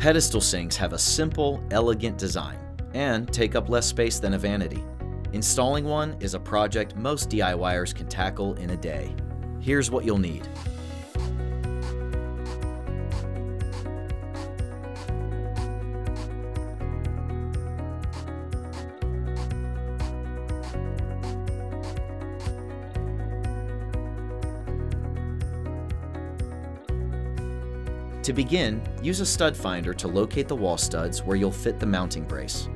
Pedestal sinks have a simple, elegant design and take up less space than a vanity. Installing one is a project most DIYers can tackle in a day. Here's what you'll need. To begin, use a stud finder to locate the wall studs where you'll fit the mounting brace.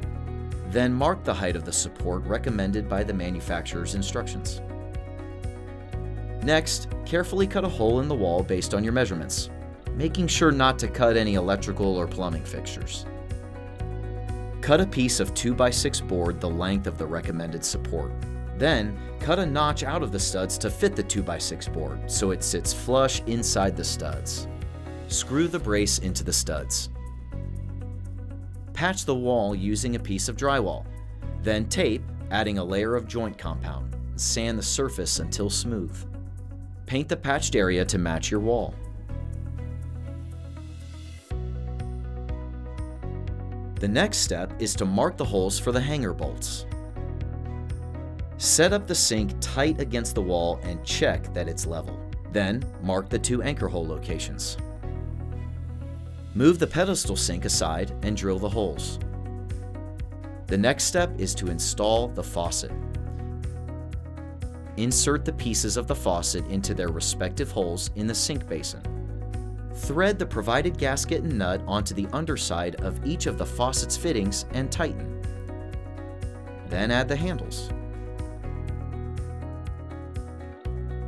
Then mark the height of the support recommended by the manufacturer's instructions. Next, carefully cut a hole in the wall based on your measurements, making sure not to cut any electrical or plumbing fixtures. Cut a piece of 2x6 board the length of the recommended support. Then, cut a notch out of the studs to fit the 2x6 board so it sits flush inside the studs. Screw the brace into the studs. Patch the wall using a piece of drywall. Then tape, adding a layer of joint compound. Sand the surface until smooth. Paint the patched area to match your wall. The next step is to mark the holes for the hanger bolts. Set up the sink tight against the wall and check that it's level. Then, mark the two anchor hole locations. Move the pedestal sink aside and drill the holes. The next step is to install the faucet. Insert the pieces of the faucet into their respective holes in the sink basin. Thread the provided gasket and nut onto the underside of each of the faucet's fittings and tighten. Then add the handles.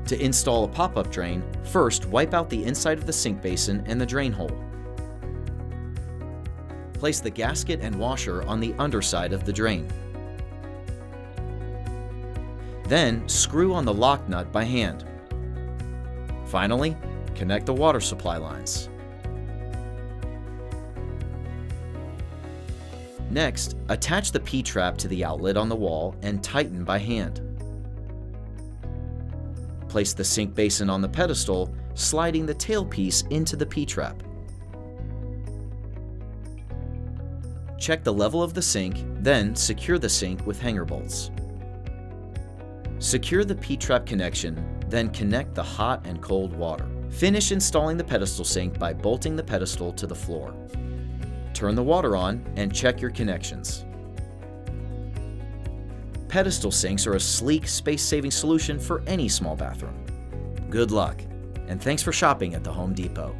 To install a pop-up drain, first wipe out the inside of the sink basin and the drain hole. Place the gasket and washer on the underside of the drain. Then screw on the lock nut by hand. Finally, connect the water supply lines. Next, attach the P-trap to the outlet on the wall and tighten by hand. Place the sink basin on the pedestal, sliding the tailpiece into the P-trap. Check the level of the sink, then secure the sink with hanger bolts. Secure the P-trap connection, then connect the hot and cold water. Finish installing the pedestal sink by bolting the pedestal to the floor. Turn the water on and check your connections. Pedestal sinks are a sleek, space-saving solution for any small bathroom. Good luck, and thanks for shopping at the Home Depot.